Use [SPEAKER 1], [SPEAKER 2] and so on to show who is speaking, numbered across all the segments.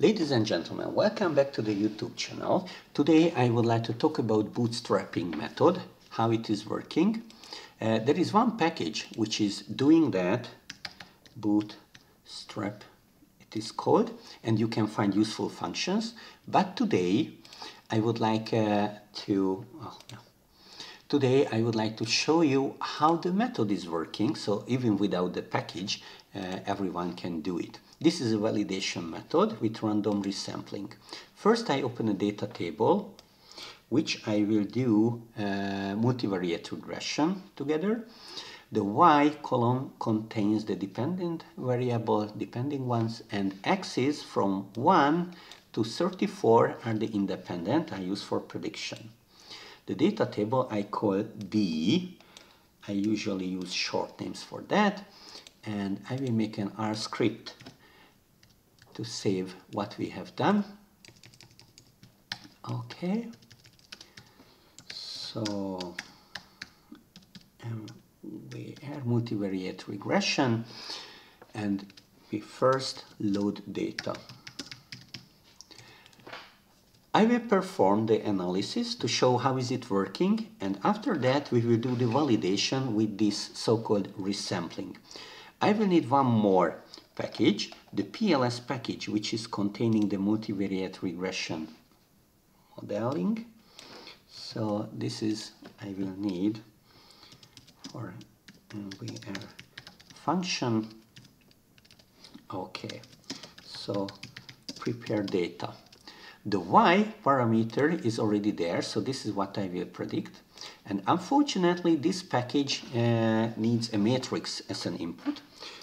[SPEAKER 1] Ladies and gentlemen, welcome back to the YouTube channel. Today I would like to talk about bootstrapping method, how it is working. Uh, there is one package which is doing that, bootstrap it is called, and you can find useful functions. But today I would like uh, to, oh, no. Today I would like to show you how the method is working, so even without the package, uh, everyone can do it. This is a validation method with random resampling. First I open a data table, which I will do uh, multivariate regression together. The y column contains the dependent variable, depending ones, and x's from 1 to 34 are the independent I use for prediction. The data table I call D. I usually use short names for that. And I will make an R script to save what we have done. Okay. So um, we have multivariate regression and we first load data. I will perform the analysis to show how is it working and after that we will do the validation with this so-called resampling. I will need one more package, the PLS package which is containing the multivariate regression modeling. So this is I will need for function. Okay, so prepare data. The y parameter is already there, so this is what I will predict. And unfortunately, this package uh, needs a matrix as an input.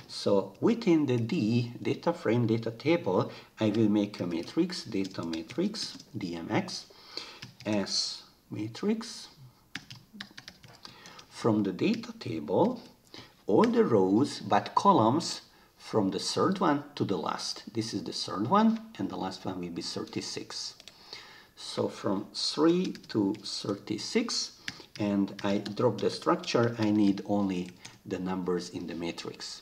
[SPEAKER 1] So within the D data frame data table, I will make a matrix, data matrix, DMX, as matrix. From the data table, all the rows but columns from the third one to the last. This is the third one and the last one will be 36. So from 3 to 36 and I drop the structure, I need only the numbers in the matrix.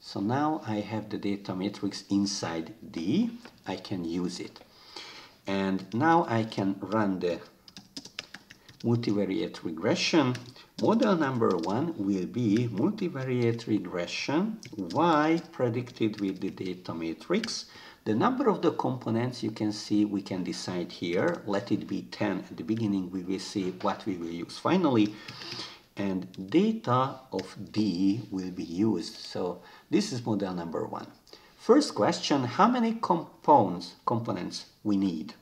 [SPEAKER 1] So now I have the data matrix inside D, I can use it. And now I can run the multivariate regression Model number one will be multivariate regression, y predicted with the data matrix. The number of the components you can see we can decide here. Let it be 10 at the beginning, we will see what we will use finally. And data of D will be used. So this is model number one. First question, how many components, components we need?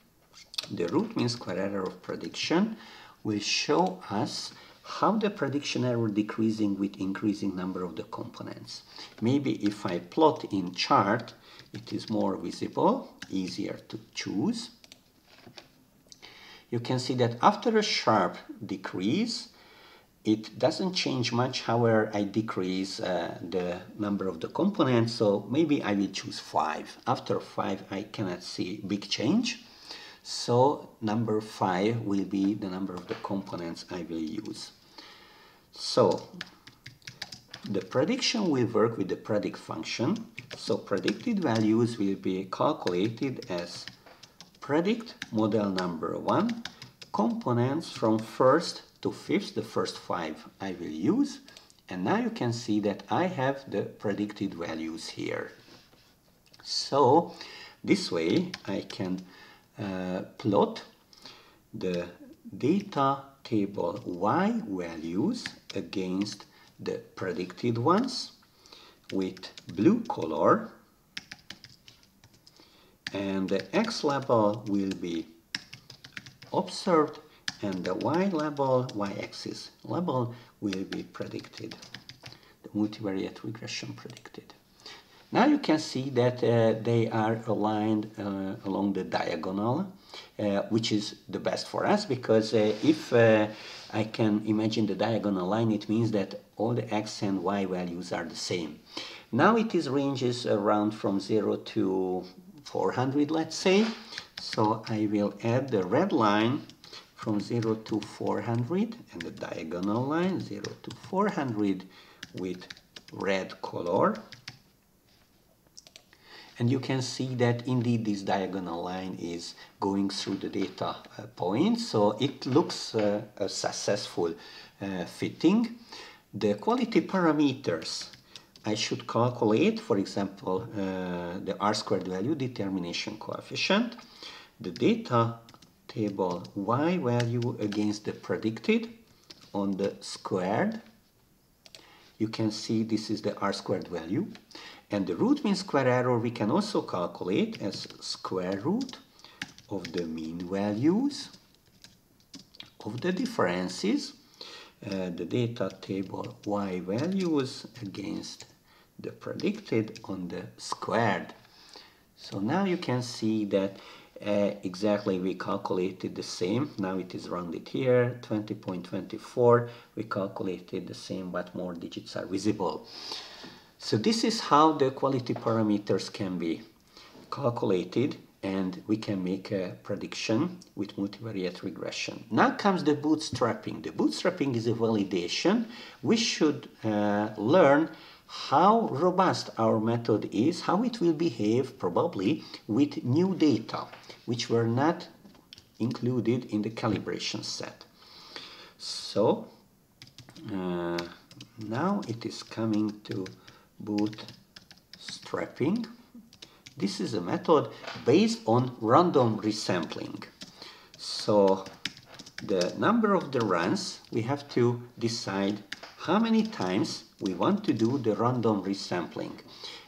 [SPEAKER 1] The root mean square error of prediction will show us how the prediction error decreasing with increasing number of the components. Maybe if I plot in chart, it is more visible, easier to choose. You can see that after a sharp decrease, it doesn't change much, however, I decrease uh, the number of the components, so maybe I will choose 5. After 5, I cannot see big change. So number 5 will be the number of the components I will use. So the prediction will work with the predict function. So predicted values will be calculated as predict model number 1 components from first to fifth, the first five I will use. And now you can see that I have the predicted values here. So this way I can uh, plot the data table y values against the predicted ones with blue color and the x level will be observed and the y level, y-axis level will be predicted, the multivariate regression predicted. Now you can see that uh, they are aligned uh, along the diagonal, uh, which is the best for us because uh, if uh, I can imagine the diagonal line, it means that all the x and y values are the same. Now it is ranges around from 0 to 400, let's say. So I will add the red line from 0 to 400 and the diagonal line 0 to 400 with red color And you can see that indeed this diagonal line is going through the data uh, point. So it looks uh, a successful uh, fitting. The quality parameters I should calculate, for example, uh, the R squared value determination coefficient, the data table Y value against the predicted on the squared. You can see this is the R squared value. And the root mean square error. We can also calculate as square root of the mean values of the differences, uh, the data table y values against the predicted on the squared. So now you can see that uh, exactly we calculated the same. Now it is rounded here 20.24 we calculated the same but more digits are visible so this is how the quality parameters can be calculated and we can make a prediction with multivariate regression. Now comes the bootstrapping. The bootstrapping is a validation. We should uh, learn how robust our method is, how it will behave probably with new data which were not included in the calibration set. So uh, now it is coming to bootstrapping. This is a method based on random resampling. So the number of the runs, we have to decide how many times we want to do the random resampling.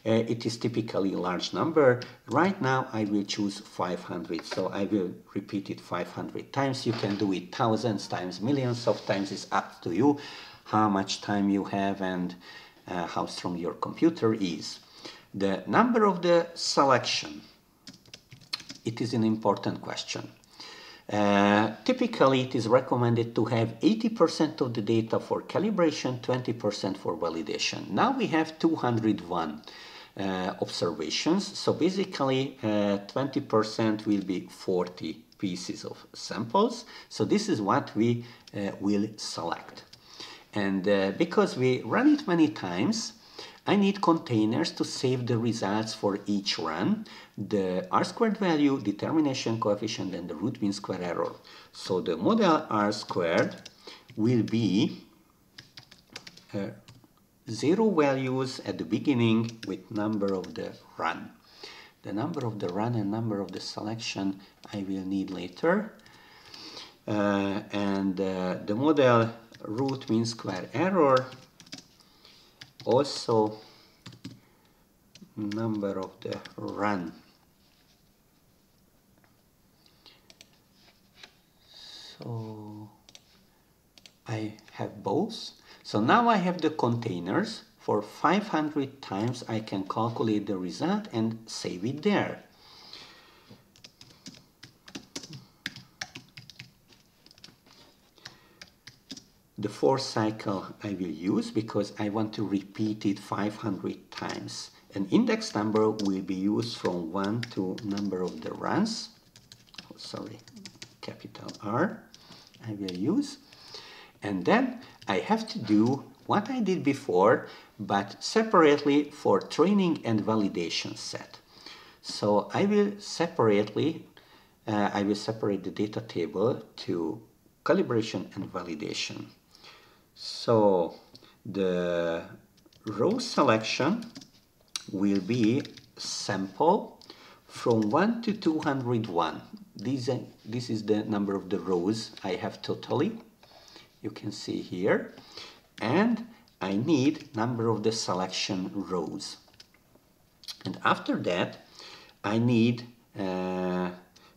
[SPEAKER 1] Uh, it is typically a large number. Right now I will choose 500, so I will repeat it 500 times. You can do it thousands times, millions of times. It's up to you how much time you have and uh, how strong your computer is. The number of the selection, it is an important question. Uh, typically, it is recommended to have 80% of the data for calibration, 20% for validation. Now we have 201 uh, observations, so basically 20% uh, will be 40 pieces of samples. So this is what we uh, will select. And uh, because we run it many times, I need containers to save the results for each run, the r-squared value, determination coefficient, and the root mean square error. So the model r-squared will be uh, zero values at the beginning with number of the run. The number of the run and number of the selection I will need later. Uh, and uh, the model root mean square error. Also number of the run. So I have both. So now I have the containers. For 500 times I can calculate the result and save it there The fourth cycle I will use because I want to repeat it 500 times. An index number will be used from 1 to number of the runs. Oh, sorry, capital R I will use. And then I have to do what I did before, but separately for training and validation set. So I will separately, uh, I will separate the data table to calibration and validation. So the row selection will be sample from 1 to 201. These, this is the number of the rows I have totally. You can see here. And I need number of the selection rows. And after that, I need uh,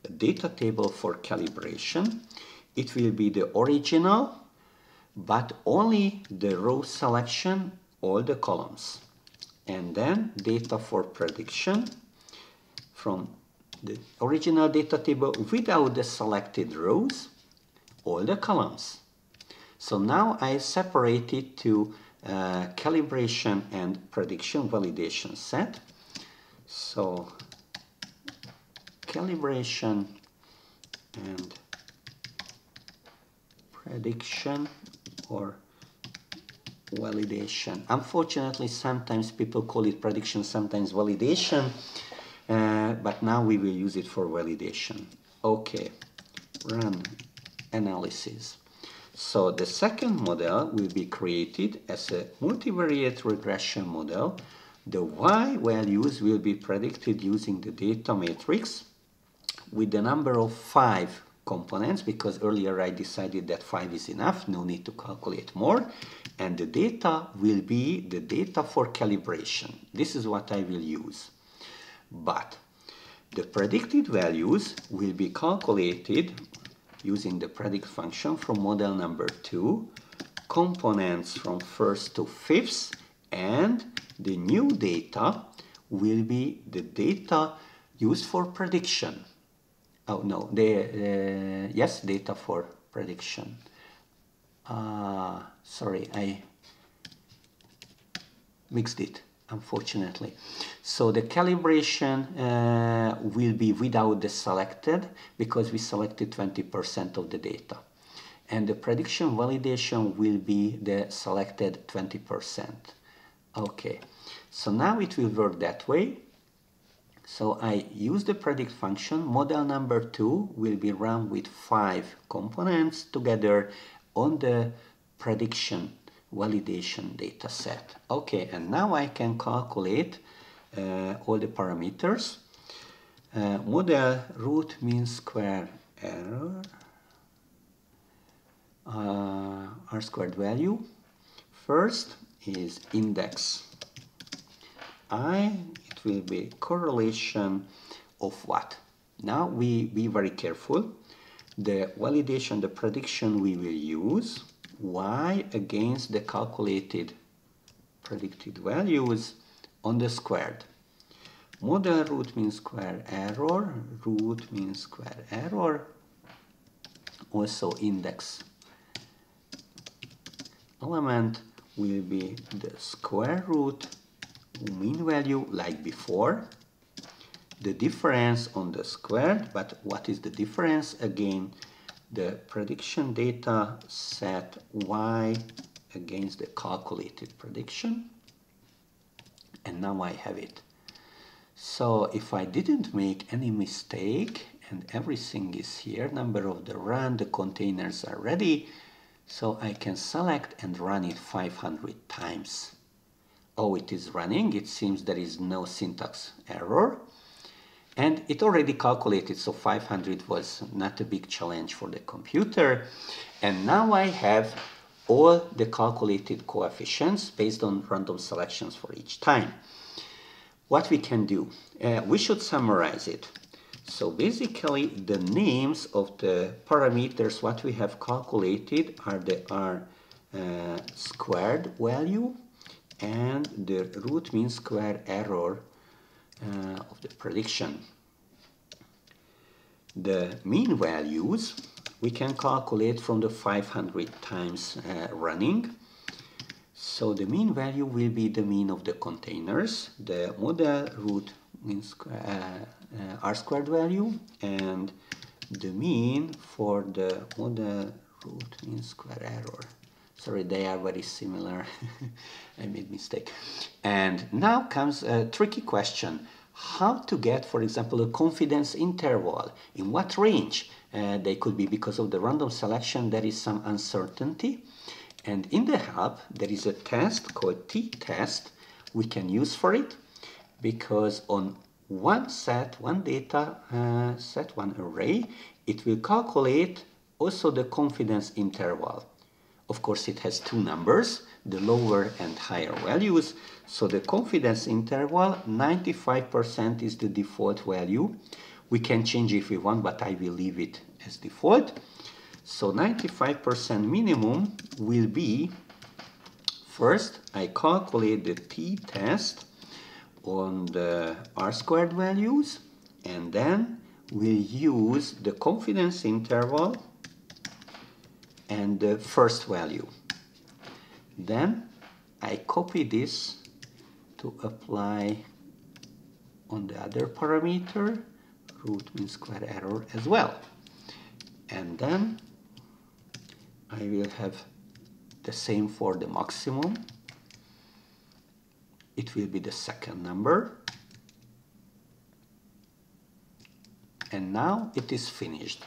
[SPEAKER 1] a data table for calibration. It will be the original but only the row selection, all the columns. And then data for prediction from the original data table without the selected rows, all the columns. So now I separate it to uh, calibration and prediction validation set. So calibration and prediction or validation. Unfortunately, sometimes people call it prediction, sometimes validation. uh, but now we will use it for validation. Okay, run analysis. So the second model will be created as a multivariate regression model. The y values will be predicted using the data matrix with the number of five components because earlier I decided that 5 is enough, no need to calculate more. And the data will be the data for calibration. This is what I will use. But the predicted values will be calculated using the predict function from model number 2, components from first to fifth, and the new data will be the data used for prediction oh no, the, uh, yes, data for prediction. Uh, sorry, I mixed it, unfortunately. So the calibration uh, will be without the selected because we selected 20% of the data. And the prediction validation will be the selected 20%. Okay, so now it will work that way. So I use the predict function. Model number two will be run with five components together on the prediction validation data set. Okay, and now I can calculate uh, all the parameters. Uh, model root mean square error, uh, r squared value. First is index i will be correlation of what? Now we be very careful. The validation, the prediction we will use y against the calculated predicted values on the squared. Model root mean square error, root mean square error, also index element will be the square root mean value like before. The difference on the squared but what is the difference? Again the prediction data set y against the calculated prediction. And now I have it. So if I didn't make any mistake and everything is here number of the run the containers are ready so I can select and run it 500 times oh it is running. It seems there is no syntax error. And it already calculated so 500 was not a big challenge for the computer. And now I have all the calculated coefficients based on random selections for each time. What we can do uh, we should summarize it. So basically the names of the parameters what we have calculated are the r uh, squared value and the root mean square error uh, of the prediction. The mean values we can calculate from the 500 times uh, running. So the mean value will be the mean of the containers, the model root mean square, uh, uh, r squared value, and the mean for the model root mean square error sorry they are very similar. I made mistake. And now comes a tricky question. How to get for example a confidence interval? In what range? Uh, they could be because of the random selection there is some uncertainty. And in the hub there is a test called t-test. We can use for it because on one set, one data uh, set, one array, it will calculate also the confidence interval. Of course, it has two numbers, the lower and higher values. So the confidence interval, 95% is the default value. We can change if we want, but I will leave it as default. So 95% minimum will be, first I calculate the t-test on the r-squared values, and then we'll use the confidence interval and the first value. Then I copy this to apply on the other parameter, root mean square error as well. And then I will have the same for the maximum. It will be the second number. and now it is finished.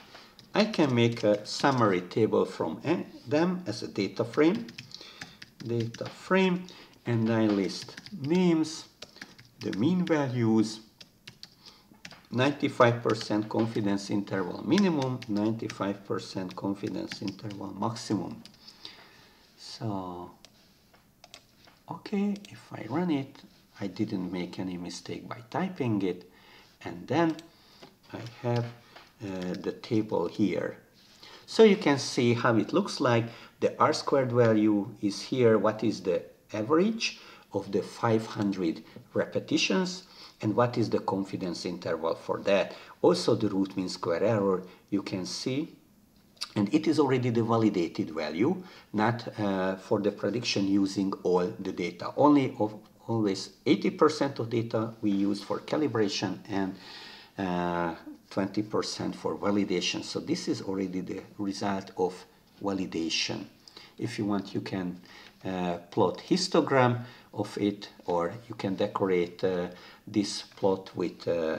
[SPEAKER 1] I can make a summary table from eh, them as a data frame, data frame, and I list names, the mean values, 95% confidence interval minimum, 95% confidence interval maximum. So, okay, if I run it, I didn't make any mistake by typing it. And then I have the table here. So you can see how it looks like. The R squared value is here. What is the average of the 500 repetitions? And what is the confidence interval for that? Also the root mean square error you can see and it is already the validated value, not uh, for the prediction using all the data. Only of always 80% of data we use for calibration and uh, 20% for validation. So this is already the result of validation. If you want, you can uh, plot histogram of it or you can decorate uh, this plot with uh,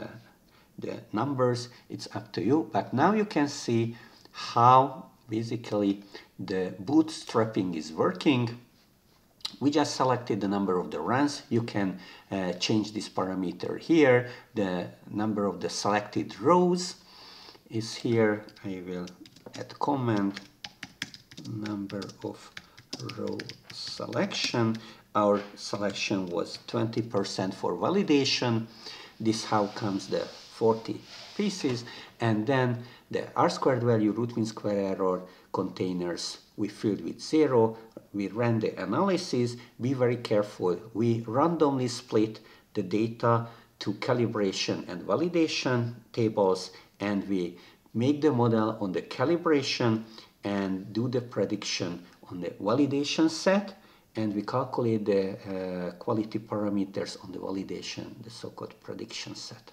[SPEAKER 1] the numbers. It's up to you. But now you can see how basically the bootstrapping is working. We just selected the number of the runs. You can uh, change this parameter here. The number of the selected rows is here. I will add comment number of row selection. Our selection was 20% for validation. This how comes the 40 pieces and then the r squared value root mean square error containers we filled with zero we ran the analysis be very careful we randomly split the data to calibration and validation tables and we make the model on the calibration and do the prediction on the validation set and we calculate the uh, quality parameters on the validation, the so-called prediction set.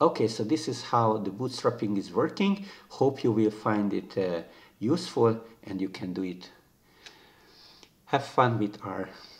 [SPEAKER 1] Okay, so this is how the bootstrapping is working. Hope you will find it uh, useful and you can do it. Have fun with R.